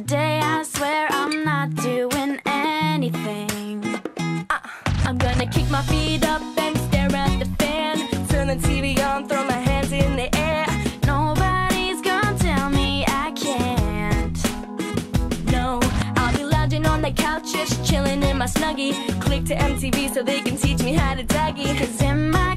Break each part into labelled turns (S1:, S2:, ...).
S1: today I swear I'm not doing anything. Uh, I'm gonna kick my feet up and stare at the fan. Turn the TV on, throw my hands in the air. Nobody's gonna tell me I can't. No, I'll be lounging on the couch, just chilling in my snuggie. Click to MTV so they can teach me how to dougie. Cause in my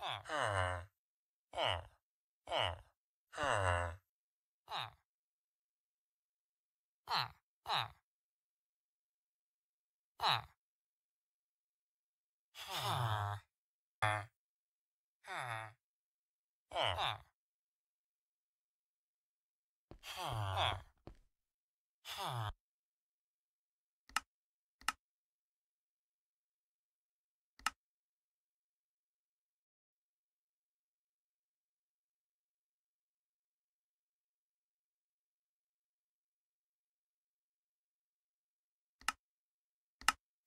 S2: Huh.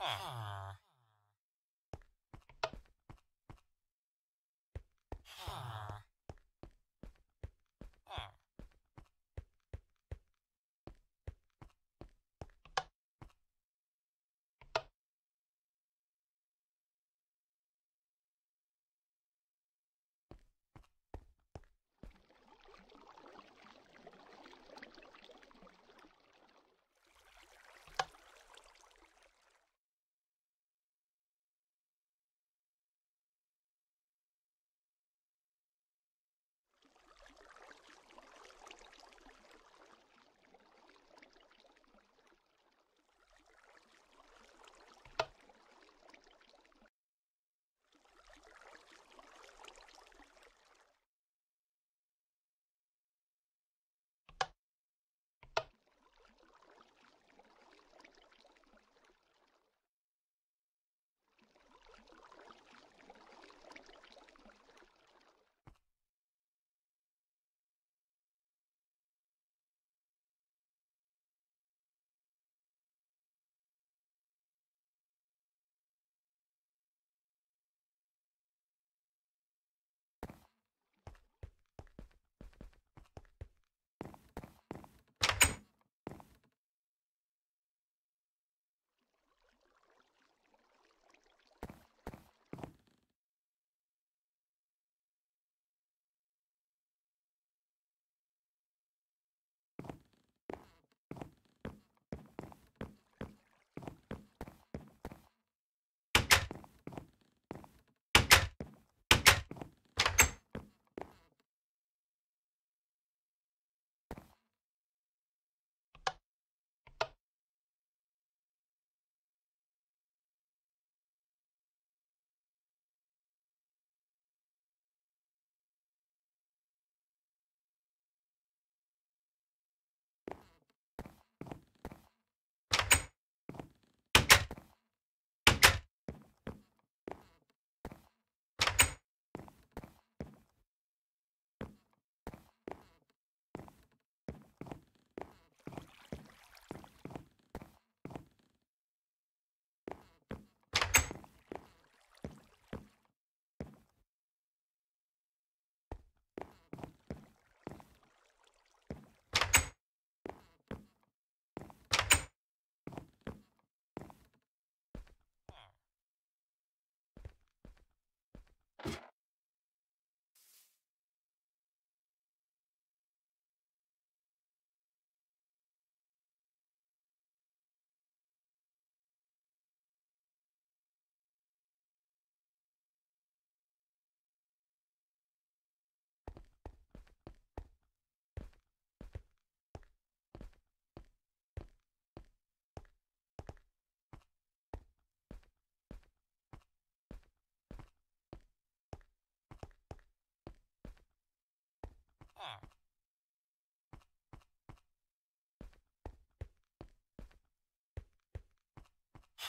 S2: Ah.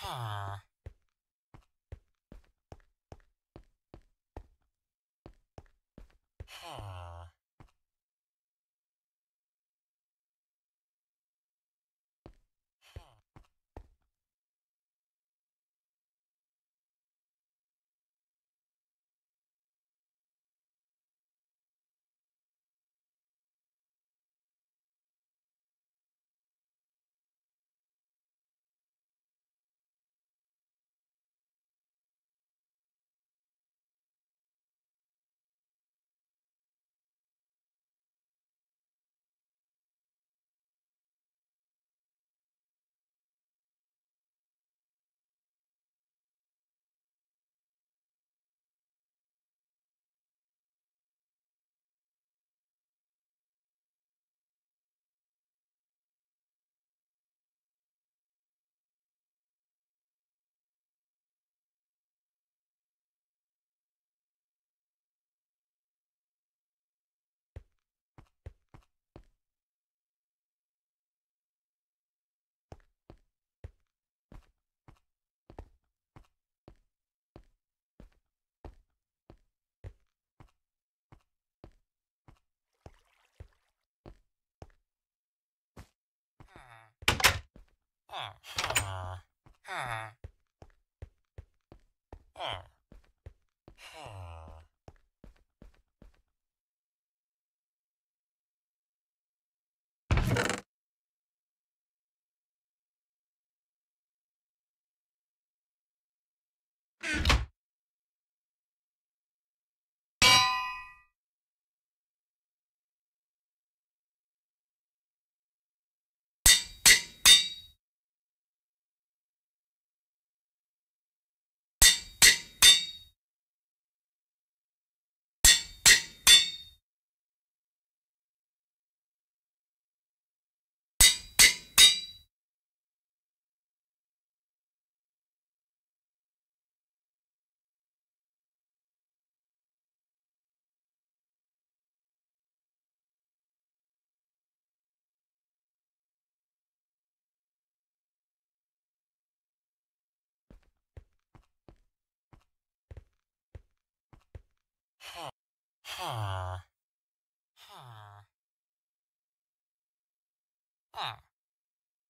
S2: 啊。ha, ha, ha.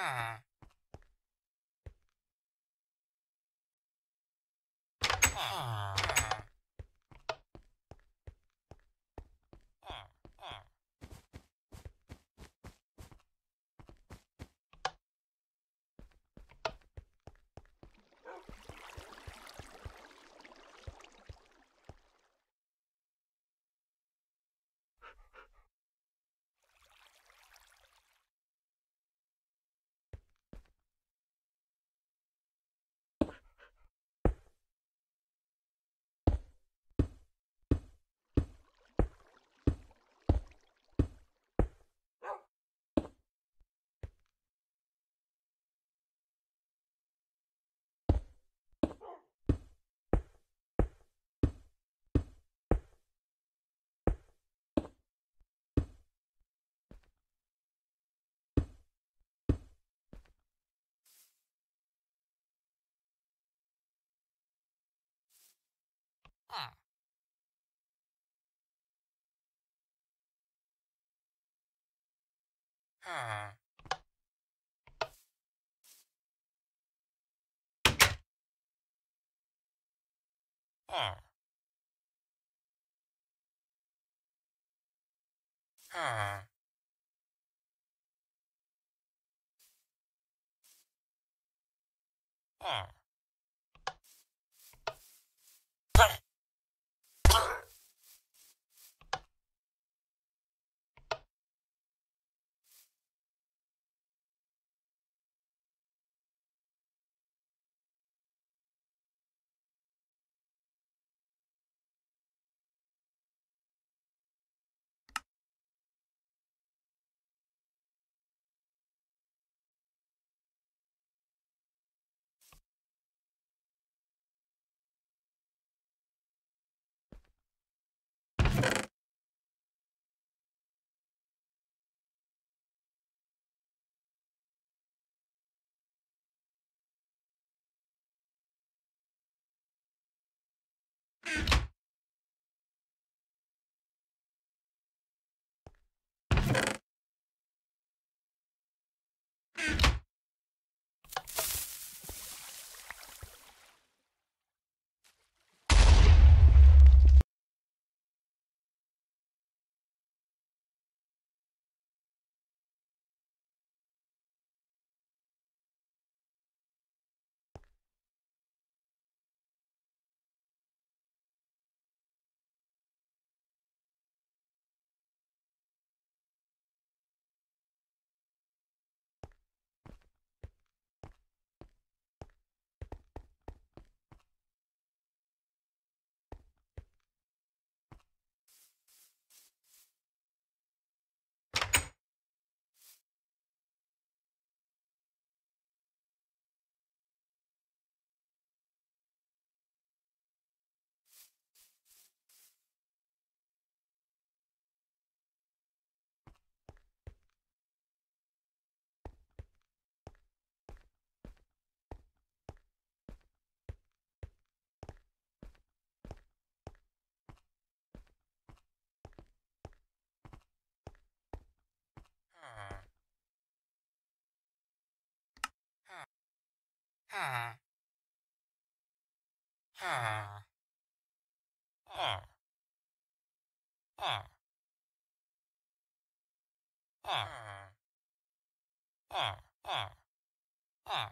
S2: Ah. Ah. Hmm. Hmm. Hmm. Hmm. you Huh. Oh. Oh. Oh. Oh. Oh. Oh.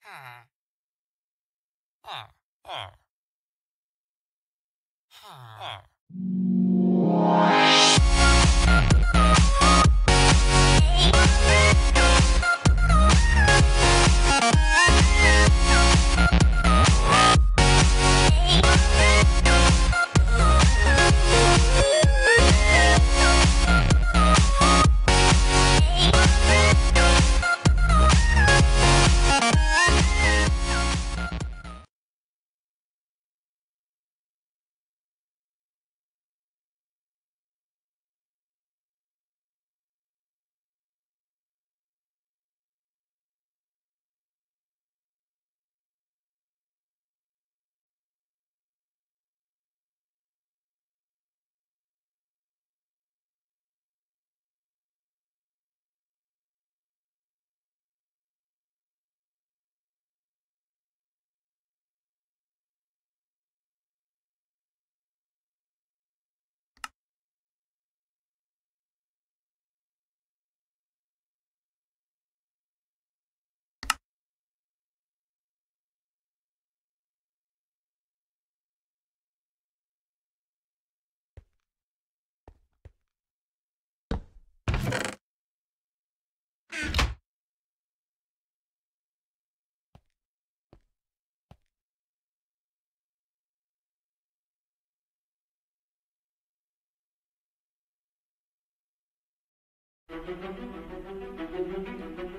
S2: Huh. Oh. Oh. Huh. Oh.
S3: Thank Thank you.